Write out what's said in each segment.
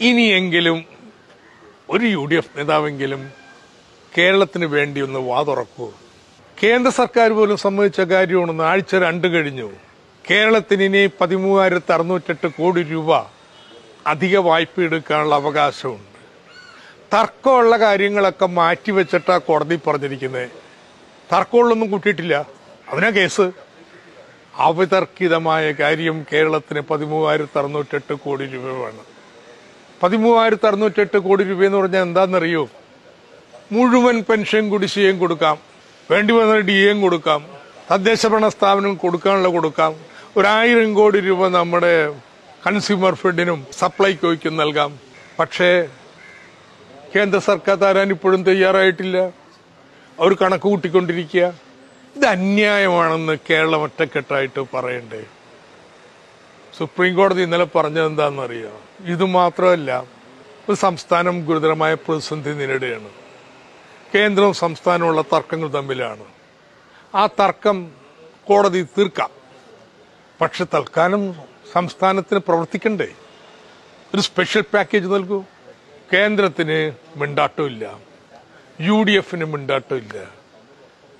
ഇനിയെങ്കിലും ഒരു U D F നേതാവെങ്കിലും കേരളത്തിന് വേണ്ടി ഒന്ന് വാതുറക്കൂ. കേന്ദ്ര സർക്കാർ പോലും സമ്മതിച്ച കാര്യമാണെന്ന് ആഴ്ച രണ്ട് കഴിഞ്ഞു. കേരളത്തിന് ഇനി പതിമൂവായിരത്തി അറുന്നൂറ്റെട്ട് കോടി രൂപ അധിക വായ്പ എടുക്കാനുള്ള അവകാശമുണ്ട്. തർക്കമുള്ള കാര്യങ്ങളൊക്കെ മാറ്റിവെച്ചിട്ടാ കോടതി പറഞ്ഞിരിക്കുന്നത് തർക്കമുള്ളൊന്നും കൂട്ടിയിട്ടില്ല. അതിനാ കേസ്. അവതർക്കിതമായ കാര്യം കേരളത്തിന് പതിമൂവായിരത്തി അറുന്നൂറ്റെട്ട് കോടി രൂപ വേണം. പതിമൂവായിരത്തി അറുന്നൂറ്റെട്ട് കോടി എന്ന് പറഞ്ഞാൽ എന്താണെന്നറിയോ? മുഴുവൻ പെൻഷൻ കുടിശ്ശികയും കൊടുക്കാം. വേണ്ടി വന്ന ഡി എം കൊടുക്കാം. തദ്ദേശ ഭരണ സ്ഥാപനം കൊടുക്കാനുള്ള കൊടുക്കാം. ഒരായിരം കോടി രൂപ നമ്മുടെ കൺസ്യൂമർ ഫെഡിനും സപ്ലൈകോയ്ക്കും നൽകാം. പക്ഷേ കേന്ദ്ര സർക്കാർ തരാൻ ഇപ്പോഴും തയ്യാറായിട്ടില്ല. അവർ കണക്ക് കൂട്ടിക്കൊണ്ടിരിക്കുക. ഇത് അന്യായമാണെന്ന് കേരളം ഒറ്റക്കെട്ടായിട്ട് പറയണ്ടേ? സുപ്രീം കോടതി ഇന്നലെ പറഞ്ഞത് എന്താണെന്നറിയോ? ഇത് മാത്രമല്ല ഒരു സംസ്ഥാനം ഗുരുതരമായ പ്രതിസന്ധി നേരിടുകയാണ്. കേന്ദ്രവും സംസ്ഥാനവുമുള്ള തർക്കങ്ങൾ തമ്മിലാണ്. ആ തർക്കം കോടതി തീർക്കാം. പക്ഷെ തൽക്കാലം സംസ്ഥാനത്തിന് പ്രവർത്തിക്കണ്ടേ? ഒരു സ്പെഷ്യൽ പാക്കേജ് നൽകൂ. കേന്ദ്രത്തിന് മിണ്ടാട്ടമില്ല. യു ഡി എഫിന് മിണ്ടാട്ടമില്ല.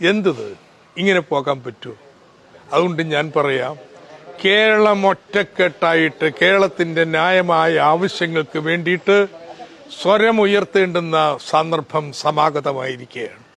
എന്തത്? ഇങ്ങനെ പോകാൻ പറ്റൂ. അതുകൊണ്ട് ഞാൻ പറയാം കേരളം ഒറ്റക്കെട്ടായിട്ട് കേരളത്തിന്റെ ന്യായമായ ആവശ്യങ്ങൾക്ക് വേണ്ടിയിട്ട് സ്വരമുയർത്തേണ്ടുന്ന സന്ദർഭം സമാഗതമായിരിക്കുകയാണ്.